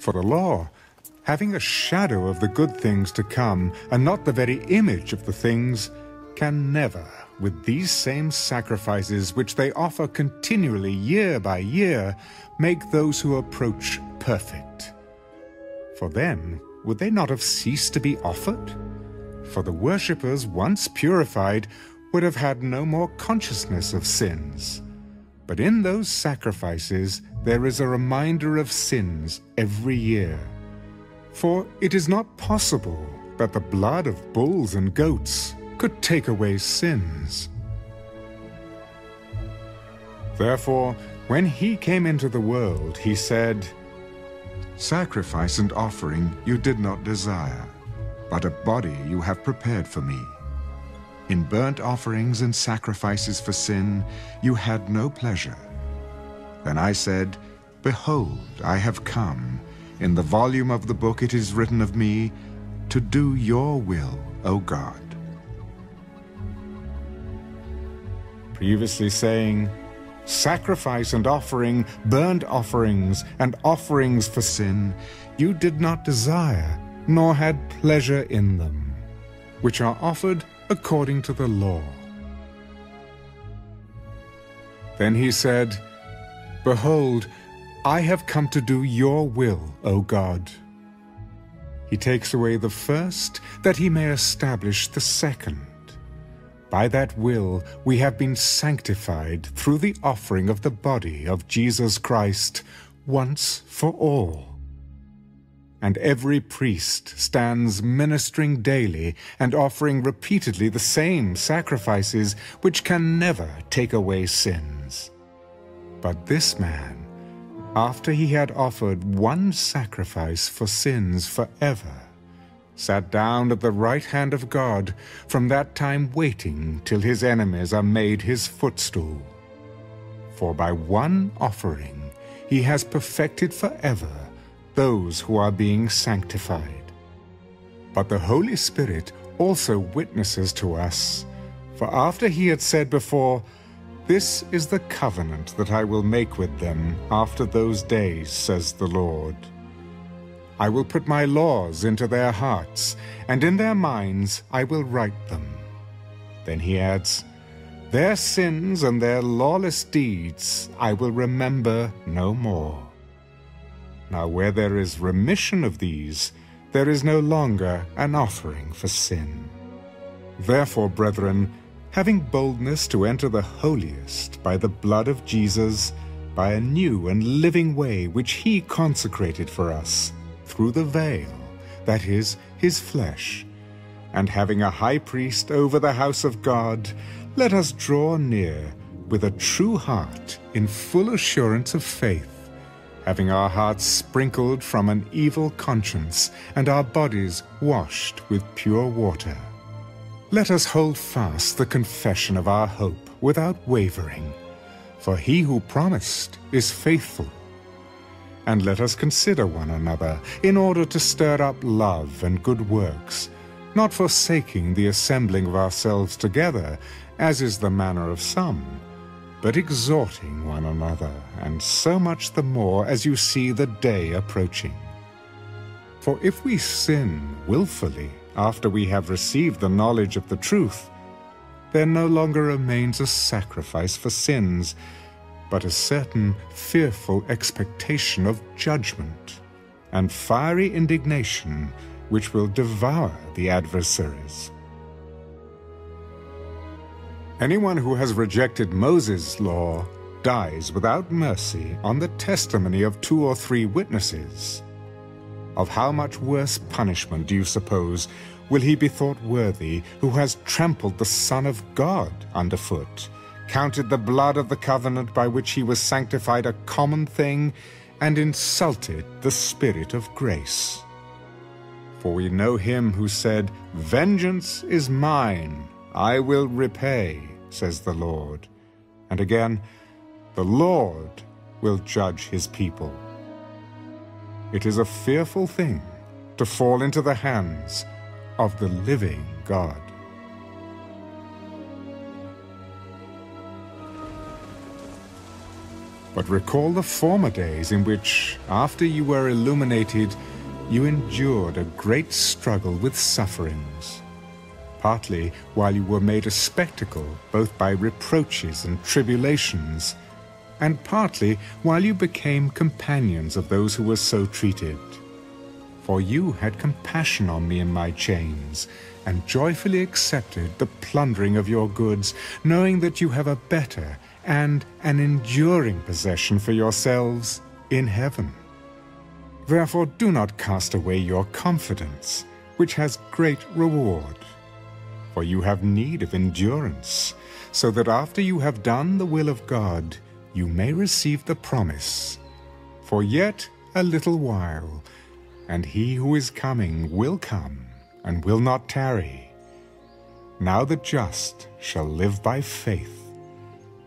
For the law, having a shadow of the good things to come, and not the very image of the things, can never, with these same sacrifices which they offer continually year by year, make those who approach perfect. For then would they not have ceased to be offered? For the worshippers, once purified, would have had no more consciousness of sins. But in those sacrifices there is a reminder of sins every year. For it is not possible that the blood of bulls and goats could take away sins. Therefore, when he came into the world, he said, Sacrifice and offering you did not desire, but a body you have prepared for me. In burnt offerings and sacrifices for sin you had no pleasure. Then I said, Behold, I have come. In the volume of the book it is written of me, to do your will, O God. Previously saying, sacrifice and offering, burnt offerings, and offerings for sin, you did not desire, nor had pleasure in them, which are offered according to the law. Then he said, Behold, I have come to do your will, O God. He takes away the first, that he may establish the second. By that will we have been sanctified through the offering of the body of Jesus Christ once for all. And every priest stands ministering daily and offering repeatedly the same sacrifices which can never take away sins. But this man, after he had offered one sacrifice for sins forever, sat down at the right hand of God, from that time waiting till his enemies are made his footstool. For by one offering he has perfected forever those who are being sanctified. But the Holy Spirit also witnesses to us, for after he had said before, This is the covenant that I will make with them after those days, says the Lord. I will put my laws into their hearts, and in their minds I will write them. Then he adds, Their sins and their lawless deeds I will remember no more. Now where there is remission of these, there is no longer an offering for sin. Therefore, brethren, having boldness to enter the holiest by the blood of Jesus, by a new and living way which he consecrated for us, through the veil, that is, his flesh. And having a high priest over the house of God, let us draw near with a true heart in full assurance of faith, having our hearts sprinkled from an evil conscience and our bodies washed with pure water. Let us hold fast the confession of our hope without wavering, for he who promised is faithful and let us consider one another in order to stir up love and good works, not forsaking the assembling of ourselves together, as is the manner of some, but exhorting one another, and so much the more as you see the day approaching. For if we sin wilfully after we have received the knowledge of the truth, there no longer remains a sacrifice for sins, but a certain fearful expectation of judgment and fiery indignation which will devour the adversaries. Anyone who has rejected Moses' law dies without mercy on the testimony of two or three witnesses. Of how much worse punishment, do you suppose, will he be thought worthy who has trampled the Son of God underfoot? counted the blood of the covenant by which he was sanctified a common thing, and insulted the Spirit of grace. For we know him who said, Vengeance is mine, I will repay, says the Lord. And again, the Lord will judge his people. It is a fearful thing to fall into the hands of the living God. But recall the former days in which, after you were illuminated, you endured a great struggle with sufferings, partly while you were made a spectacle both by reproaches and tribulations, and partly while you became companions of those who were so treated. For you had compassion on me in my chains, and joyfully accepted the plundering of your goods, knowing that you have a better and an enduring possession for yourselves in heaven. Therefore do not cast away your confidence, which has great reward. For you have need of endurance, so that after you have done the will of God, you may receive the promise. For yet a little while, and he who is coming will come, and will not tarry. Now the just shall live by faith.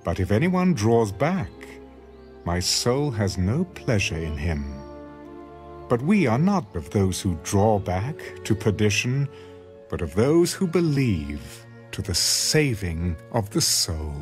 But if anyone draws back, my soul has no pleasure in him. But we are not of those who draw back to perdition, but of those who believe to the saving of the soul.